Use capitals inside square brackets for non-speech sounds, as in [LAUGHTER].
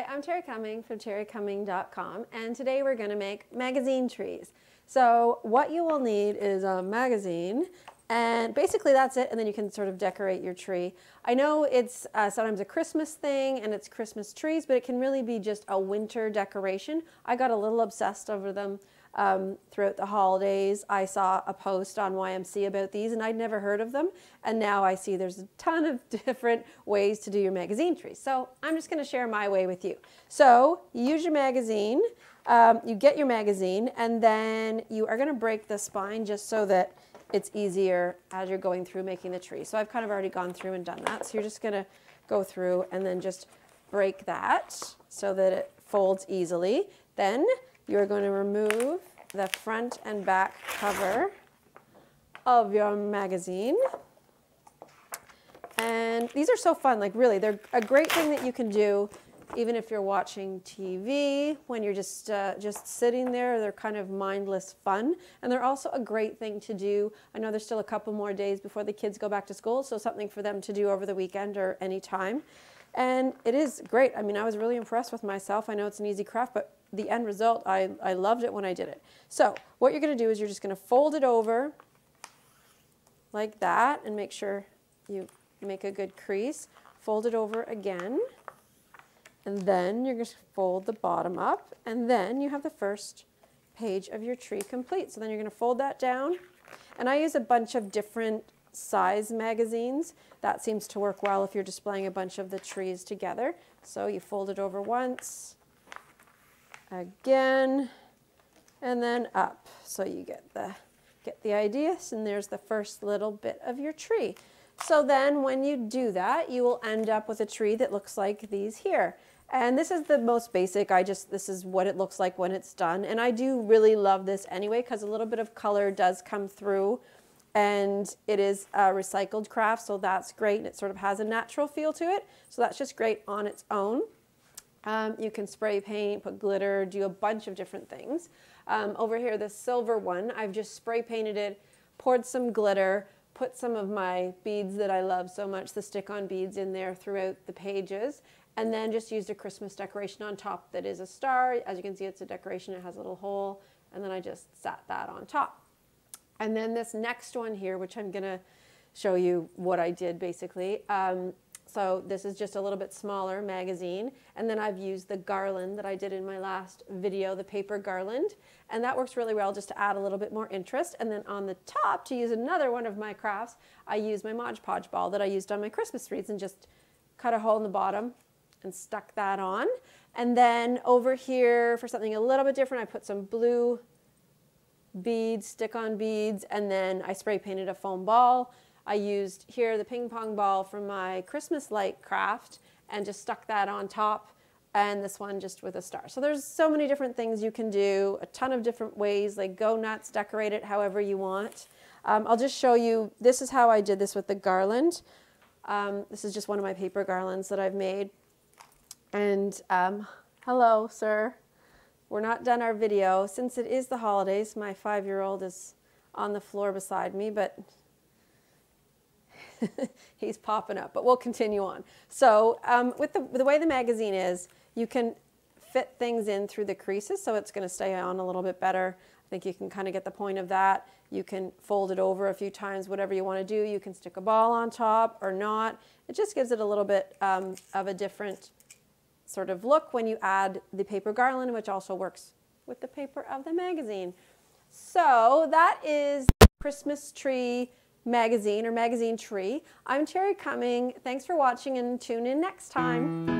Hi, I'm Terri Cumming from terricumming.com and today we're going to make magazine trees. So what you will need is a magazine and basically that's it and then you can sort of decorate your tree. I know it's uh, sometimes a Christmas thing and it's Christmas trees but it can really be just a winter decoration. I got a little obsessed over them um, throughout the holidays. I saw a post on YMC about these and I'd never heard of them. And now I see there's a ton of [LAUGHS] different ways to do your magazine trees. So I'm just going to share my way with you. So you use your magazine, um, you get your magazine, and then you are going to break the spine just so that it's easier as you're going through making the tree. So I've kind of already gone through and done that. So you're just going to go through and then just break that so that it folds easily. Then you're going to remove the front and back cover of your magazine. And these are so fun, like really, they're a great thing that you can do even if you're watching TV, when you're just, uh, just sitting there, they're kind of mindless fun. And they're also a great thing to do. I know there's still a couple more days before the kids go back to school, so something for them to do over the weekend or any time. And it is great. I mean, I was really impressed with myself. I know it's an easy craft, but the end result, I, I loved it when I did it. So what you're going to do is you're just going to fold it over like that and make sure you make a good crease. Fold it over again. And then you're going to fold the bottom up. And then you have the first page of your tree complete. So then you're going to fold that down. And I use a bunch of different size magazines. That seems to work well if you're displaying a bunch of the trees together. So you fold it over once, again, and then up. So you get the, get the idea, and there's the first little bit of your tree. So then when you do that, you will end up with a tree that looks like these here. And this is the most basic. I just, this is what it looks like when it's done. And I do really love this anyway, because a little bit of color does come through and it is a recycled craft. So that's great. And it sort of has a natural feel to it. So that's just great on its own. Um, you can spray paint, put glitter, do a bunch of different things. Um, over here, the silver one, I've just spray painted it, poured some glitter, put some of my beads that I love so much, the stick-on beads in there throughout the pages, and then just used a Christmas decoration on top that is a star. As you can see, it's a decoration, it has a little hole, and then I just sat that on top. And then this next one here, which I'm gonna show you what I did basically, um, so this is just a little bit smaller magazine. And then I've used the garland that I did in my last video, the paper garland. And that works really well just to add a little bit more interest. And then on the top, to use another one of my crafts, I use my Mod Podge ball that I used on my Christmas wreaths and just cut a hole in the bottom and stuck that on. And then over here, for something a little bit different, I put some blue beads, stick-on beads, and then I spray painted a foam ball I used here the ping pong ball from my Christmas light craft and just stuck that on top and this one just with a star. So there's so many different things you can do, a ton of different ways, like go nuts, decorate it however you want. Um, I'll just show you, this is how I did this with the garland. Um, this is just one of my paper garlands that I've made. And um, hello, sir. We're not done our video. Since it is the holidays, my five-year-old is on the floor beside me, but [LAUGHS] he's popping up, but we'll continue on. So um, with the, the way the magazine is, you can fit things in through the creases, so it's going to stay on a little bit better. I think you can kind of get the point of that. You can fold it over a few times, whatever you want to do. You can stick a ball on top or not. It just gives it a little bit um, of a different sort of look when you add the paper garland, which also works with the paper of the magazine. So that is Christmas tree magazine or magazine tree. I'm Terri Cumming. Thanks for watching and tune in next time.